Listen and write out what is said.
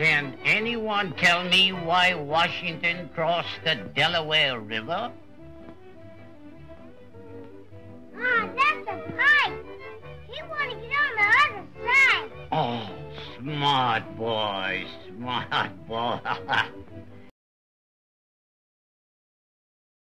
Can anyone tell me why Washington crossed the Delaware River? Ah, that's a pipe. He wanted to get on the other side. Oh, smart boy, smart boy.